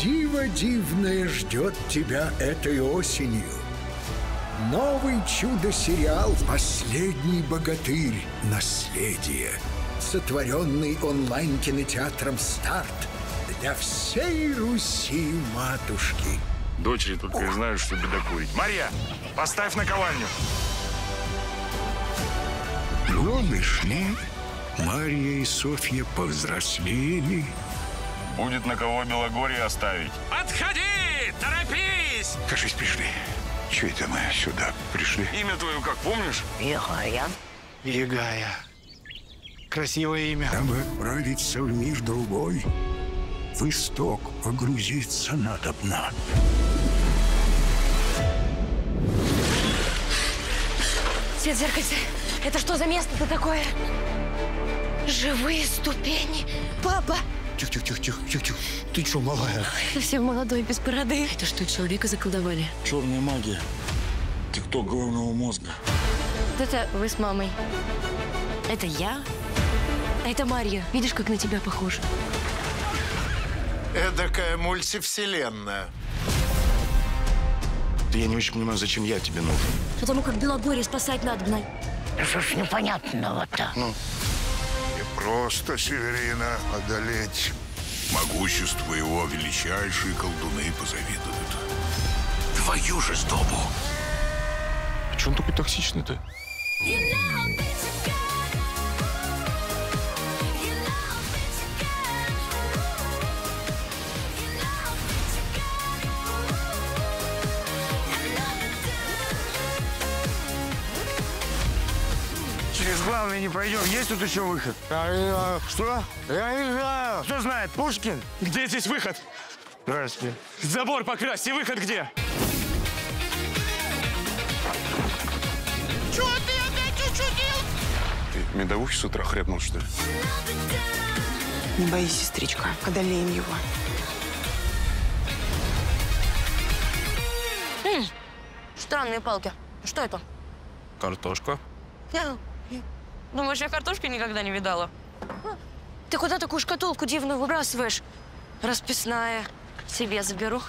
Диво дивное ждет тебя этой осенью. Новый чудо-сериал «Последний богатырь. Наследие», сотворенный онлайн-кинотеатром «Старт» для всей Руси матушки. Дочери только и знают, что бедокурить. Марья, поставь наковальню. Годы шли, Марья и Софья повзрослели. Будет на кого Белогорье оставить. Отходи! Торопись! Кажись, пришли. Че это мы сюда пришли? Имя твое как, помнишь? Егая. Красивое имя. Дабы отправиться в мир другой, в исток погрузиться надо дна. Свет зеркальце. Это что за место-то такое? Живые ступени. Папа! Тихо-тихо-тихо-тихо. Ты что, малая? Совсем молодой, без бороды. Это что, человека заколдовали? Черная магия. Тикток головного мозга. Вот это вы с мамой. Это я? А это Марья. Видишь, как на тебя похожа? Эдакая мультивселенная. Я не очень понимаю, зачем я тебе нужен. Потому как Белогорье спасать надо. Гнай. Что ж непонятного-то? Не просто Северина одолеть. Могущество его величайшие колдуны позавидуют. Твою же сдобу! Че он такой токсичный-то? Через главное не пойдем. Есть тут еще выход? что? Я не знаю. Кто знает? Пушкин? Где здесь выход? Здравствуйте. Забор покрасьте, выход где? Ты медовухи с утра хряпнул, что ли? Не боись, сестричка, одолеем его. Странные палки. Что это? Картошка. Думаешь, я картошки никогда не видала? Ты куда такую шкатулку дивную выбрасываешь? Расписная. Себе заберу.